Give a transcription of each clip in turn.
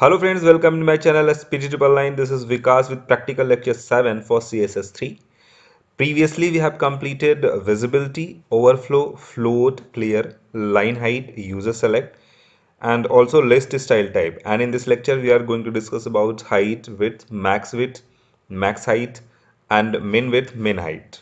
Hello friends, welcome to my channel SPG Triple Line. This is Vikas with practical lecture 7 for CSS3. Previously we have completed visibility, overflow, float, clear, line height, user select and also list style type. And in this lecture we are going to discuss about height, width, max width, max height and min width, min height.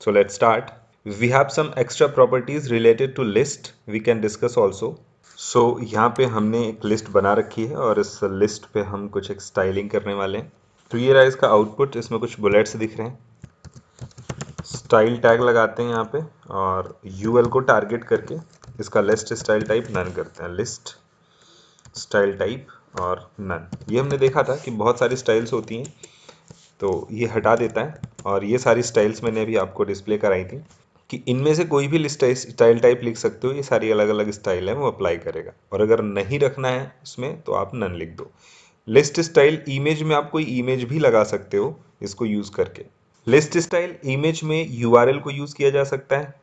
So let's start. We have some extra properties related to list we can discuss also. So so, यहाँ पे हमने एक list बना रखी है और इस list पे हम कुछ एक स्टाइलिंग करने वाले हैं। तो ये रहा इसका आउटपुट इसमें कुछ बुलेट्स दिख रहे हैं। स्टाइल टैग लगाते हैं यहाँ पे और यूएल को टारगेट करके इसका लिस्ट स्टाइल टाइप नन करते हैं। लिस्ट स्टाइल टाइप और नन ये हमने देखा था कि बहुत सारी स्टाइल्स होती हैं तो ये हटा देता है और ये सारी स्टाइल्स मैंने अभी आपको डिस्प्ले कराई थी। कि इनमें से कोई भी स्टाइल टाइप लिख सकते हो, ये सारी अलग अलग स्टाइल है, वो अप्लाई करेगा। और अगर नहीं रखना है उसमें तो आप नन लिख दो। लिस्ट स्टाइल इमेज में आप कोई इमेज भी लगा सकते हो इसको यूज़ करके। लिस्ट स्टाइल इमेज में यूआरएल को यूज़ किया जा सकता है।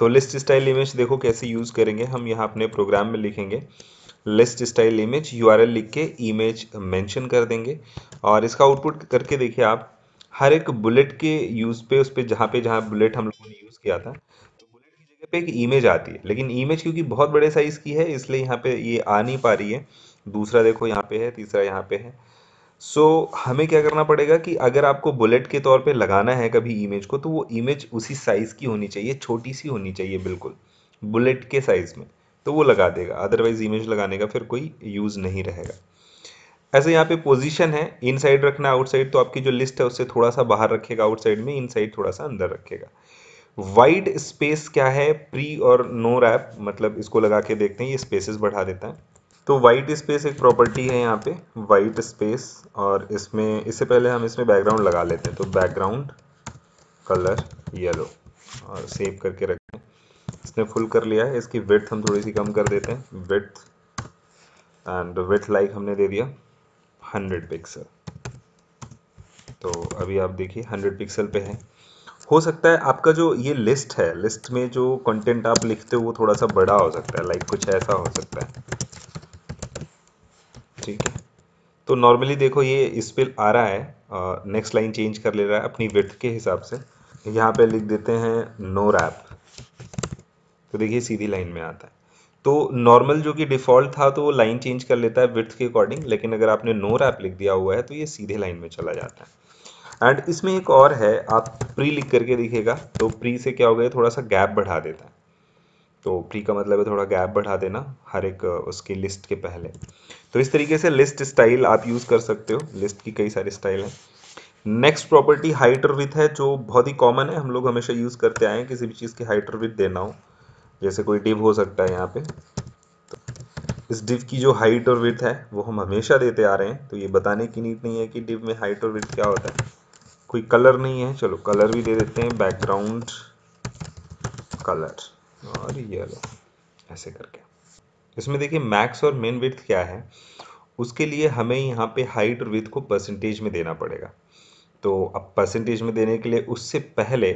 तो लिस्ट स्टाइल इमेज देखो कैसे यूज़ करेंगे, हम यहाँ अपने प्रोग्राम में लिखेंगे। लिस्ट स्टाइल इमेज यूआरएल लिख के इमेज मेंशन कर देंगे। और इसका आउटपुट करके देखिए आप हर एक बुलेट के यूज़ पे उस पर जहाँ पे जहाँ बुलेट हम लोगों ने यूज़ किया था तो बुलेट की जगह पे एक इमेज आती है। लेकिन इमेज क्योंकि बहुत बड़े साइज़ की है इसलिए यहाँ पे ये आ नहीं पा रही है। दूसरा देखो यहाँ पे है तीसरा यहाँ पे है। सो so, हमें क्या करना पड़ेगा कि अगर आपको बुलेट के तौर पे लगाना है कभी इमेज को तो वो इमेज उसी साइज़ की होनी चाहिए छोटी सी होनी चाहिए बिल्कुल बुलेट के साइज़ में तो वो लगा देगा। अदरवाइज़ इमेज लगाने का फिर कोई यूज़ नहीं रहेगा। ऐसे यहाँ पे पोजीशन है इन साइड रखना आउटसाइड तो आपकी जो लिस्ट है उससे थोड़ा सा बाहर रखेगा आउटसाइड में इन साइड थोड़ा सा अंदर रखेगा। वाइट स्पेस क्या है? प्री और नो रैप मतलब इसको लगा के देखते हैं, ये स्पेसेस बढ़ा देता है। तो वाइट स्पेस एक प्रॉपर्टी है यहाँ पे वाइट स्पेस और इसमें, इससे पहले हम इसमें बैकग्राउंड लगा लेते हैं तो बैकग्राउंड कलर येलो और सेव करके रखते हैं। इसने फुल कर लिया है, इसकी विथ हम थोड़ी सी कम कर देते हैं विथ एंड विथ लाइक हमने दे दिया। Hundred pixel. तो अभी आप देखिए, हंड्रेड पिक्सल पे है। हो सकता है आपका जो ये लिस्ट है, लिस्ट में जो कंटेंट आप लिखते हो, वो थोड़ा सा बड़ा हो सकता है लाइक कुछ ऐसा हो सकता है। ठीक है? तो नॉर्मली देखो ये इस पर आ रहा है नेक्स्ट लाइन चेंज कर ले रहा है अपनी विथ के हिसाब से। यहाँ पे लिख देते हैं नो रैप तो देखिए सीधी लाइन में आता है। तो नॉर्मल जो कि डिफ़ॉल्ट था तो वो लाइन चेंज कर लेता है विथ के अकॉर्डिंग लेकिन अगर आपने नो रैप लिख दिया हुआ है तो ये सीधे लाइन में चला जाता है। एंड इसमें एक और है, आप प्री लिख करके दिखेगा तो प्री से क्या हो गया, थोड़ा सा गैप बढ़ा देता है। तो प्री का मतलब है थोड़ा गैप बढ़ा देना, हर एक, उसकी लिस्ट के पहले। तो इस तरीके से लिस्ट स्टाइल आप यूज़ कर सकते हो लिस्ट की कई सारी स्टाइल हैं। नेक्स्ट प्रॉपर्टी हाइट और विथ है, जो बहुत ही कॉमन है, हम लोग हमेशा यूज़ करते आए हैं, किसी भी चीज़ की हाइट और विथ देना हो। जैसे कोई डिव हो सकता है यहाँ पे। तो इस डिव की जो हाइट और विथ है, वो हम हमेशा देते आ रहे हैं। तो ये बताने की नीड नहीं है कि डिव में हाइट और विथ क्या होता है। कोई कलर नहीं है। चलो कलर भी दे देते हैं। बैकग्राउंड कलर और येलो ऐसे करके। इसमें देखिए मैक्स और मेन विथ क्या है। उसके लिए हमें यहाँ पे हाइट और विथ को परसेंटेज में देना पड़ेगा। तो अब परसेंटेज में देने के लिए उससे पहले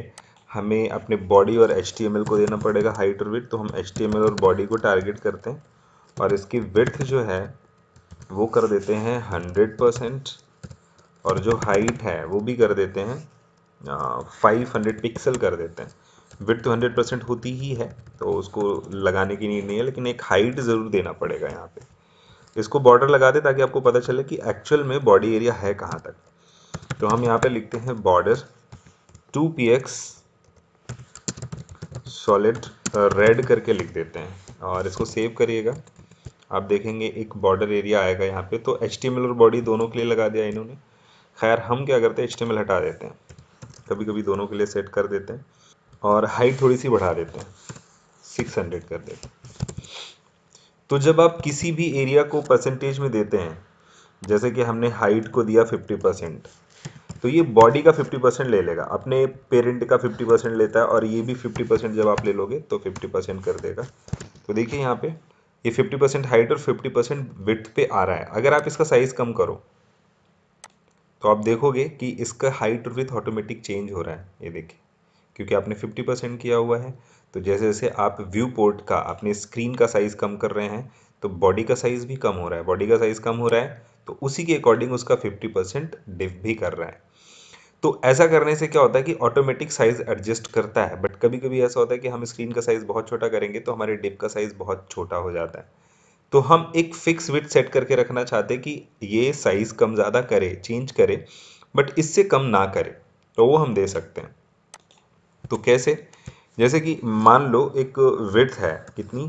हमें अपने बॉडी और एचटीएमएल को देना पड़ेगा हाइट और विथ तो हम एचटीएमएल और बॉडी को टारगेट करते हैं और इसकी विथ जो है, वो कर देते हैं हंड्रेड परसेंट और जो हाइट है, वो भी कर देते हैं फाइव हंड्रेड पिक्सल कर देते हैं। विथ तो हंड्रेड परसेंट होती ही है तो उसको लगाने की नीड नहीं है, लेकिन एक हाइट ज़रूर देना पड़ेगा यहाँ पे। इसको बॉर्डर लगा दे ताकि आपको पता चले कि एक्चुअल में बॉडी एरिया है कहाँ तक। तो हम यहाँ पे लिखते हैं border two p x solid red करके लिख देते हैं और इसको सेव करिएगा। आप देखेंगे एक बॉर्डर एरिया आएगा यहाँ पे तो एच और बॉडी दोनों के लिए लगा दिया इन्होंने। खैर, हम क्या करते हैं एच हटा देते हैं। कभी कभी दोनों के लिए सेट कर देते हैं और हाइट थोड़ी सी बढ़ा देते हैं। 600 कर देते हैं। तो जब आप किसी भी एरिया को परसेंटेज में देते हैं, जैसे कि हमने हाइट को दिया 50 परसेंट तो ये बॉडी का 50 परसेंट ले लेगा। अपने पेरेंट का 50 परसेंट लेता है और ये भी 50 परसेंट जब आप ले लोगे तो 50 परसेंट कर देगा। तो देखिए यहाँ पे, ये 50 परसेंट हाइट और 50 परसेंट विथ पे आ रहा है। अगर आप इसका साइज़ कम करो तो आप देखोगे कि इसका हाइट और विथ ऑटोमेटिक चेंज हो रहा है। ये देखिए, क्योंकि आपने 50 परसेंट किया हुआ है तो जैसे जैसे आप व्यू पोर्ट का, अपने स्क्रीन का साइज़ कम कर रहे हैं तो बॉडी का साइज़ भी कम हो रहा है। बॉडी का साइज़ कम हो रहा है तो उसी के अकॉर्डिंग उसका 50 परसेंट डिप भी कर रहा है। तो ऐसा करने से क्या होता है कि ऑटोमेटिक साइज़ एडजस्ट करता है बट कभी कभी ऐसा होता है कि हम स्क्रीन का साइज़ बहुत छोटा करेंगे तो हमारे डिप का साइज़ बहुत छोटा हो जाता है। तो हम एक फिक्स विथ सेट करके रखना चाहते कि ये साइज़ कम ज़्यादा करे चेंज करे बट इससे कम ना करे तो वो हम दे सकते हैं। तो कैसे? जैसे कि मान लो एक विथ है कितनी?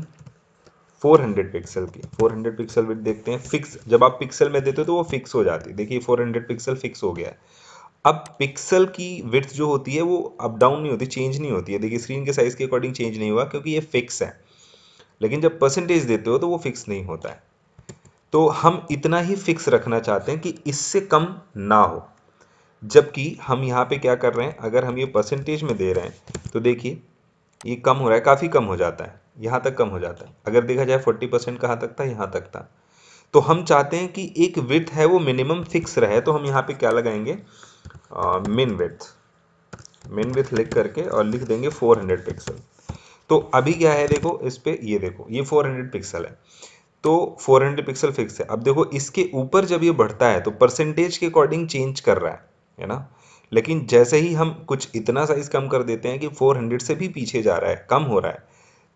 400 पिक्सल की। 400 पिक्सल विथ देखते हैं फिक्स जब आप पिक्सल में देते हो तो वो फिक्स हो जाती है। देखिए 400 पिक्सल फिक्स हो गया है। अब पिक्सल की विथ जो होती है, वो अप डाउन नहीं होती चेंज नहीं होती है। देखिए स्क्रीन के साइज़ के अकॉर्डिंग चेंज नहीं हुआ, क्योंकि ये फिक्स है। लेकिन जब परसेंटेज देते हो तो वो फिक्स नहीं होता है। तो हम इतना ही फिक्स रखना चाहते हैं कि इससे कम ना हो। जबकि हम यहाँ पे क्या कर रहे हैं, अगर हम ये परसेंटेज में दे रहे हैं तो देखिए, ये कम हो रहा है, काफ़ी कम हो जाता है। यहाँ तक कम हो जाता है। अगर देखा जाए फोर्टी परसेंट कहाँ तक था? यहाँ तक था। तो हम चाहते हैं कि एक विथ है, वो मिनिमम फिक्स रहे। तो हम यहाँ पे क्या लगाएँगे? मिन विथ मिन विथ लिख करके और लिख देंगे 400 पिक्सल तो अभी क्या है देखो, इस पे ये देखो, ये 400 पिक्सल है। तो 400 पिक्सल फिक्स है। अब देखो, इसके ऊपर जब ये बढ़ता है तो परसेंटेज के अकॉर्डिंग चेंज कर रहा है है ना? लेकिन जैसे ही हम कुछ इतना साइज़ कम कर देते हैं कि 400 से भी पीछे जा रहा है, कम हो रहा है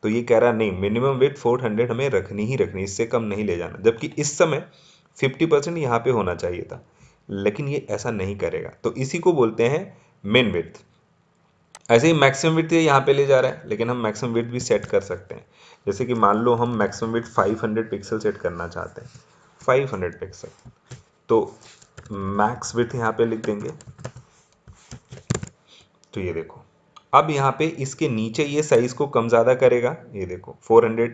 तो ये कह रहा है, नहीं मिनिमम वेट 400 हमें रखनी ही रखनी इससे कम नहीं ले जाना। जबकि इस समय 50 परसेंट यहाँ पे होना चाहिए था। लेकिन ये ऐसा नहीं करेगा। तो इसी को बोलते हैं मेन विथ ऐसे ही मैक्सिमम विथ ये यहाँ पे ले जा रहा है, लेकिन हम मैक्सिमम विथ भी सेट कर सकते हैं। जैसे कि मान लो हम मैक्सिमम विथ 500 पिक्सल सेट करना चाहते हैं। 500 पिक्सल तो मैक्स विथ यहाँ पे लिख देंगे। तो ये देखो। अब यहाँ पे इसके नीचे ये साइज़ को कम ज़्यादा करेगा। ये देखो 400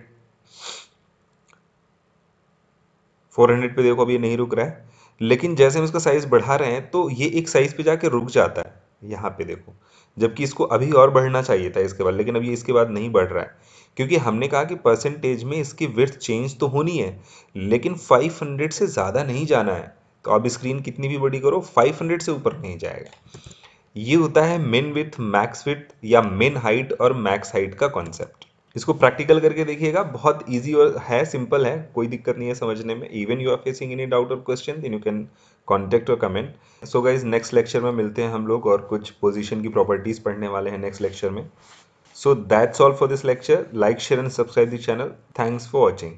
400 पे देखो, अब ये नहीं रुक रहा है। लेकिन जैसे हम इसका साइज़ बढ़ा रहे हैं तो ये एक साइज़ पे जाके रुक जाता है। यहाँ पे देखो, जबकि इसको अभी और बढ़ना चाहिए था इसके बाद, लेकिन अभी इसके बाद नहीं बढ़ रहा है। क्योंकि हमने कहा कि परसेंटेज में इसकी विर्थ चेंज तो होनी है, लेकिन 500 से ज़्यादा नहीं जाना है। तो अब स्क्रीन कितनी भी बड़ी करो 500 से ऊपर नहीं जाएगा। ये होता है मिन विथ मैक्स विथ या मिन हाइट और मैक्स हाइट का कॉन्सेप्ट इसको प्रैक्टिकल करके देखिएगा, बहुत इजी और है सिंपल है, कोई दिक्कत नहीं है समझने में। Even you are facing any doubt or question then you can contact or comment so guys next lecture में मिलते हैं हम लोग और कुछ पोजिशन की प्रॉपर्टीज़ पढ़ने वाले हैं नेक्स्ट लेक्चर में। So that's all for this lecture like share and subscribe the channel thanks for watching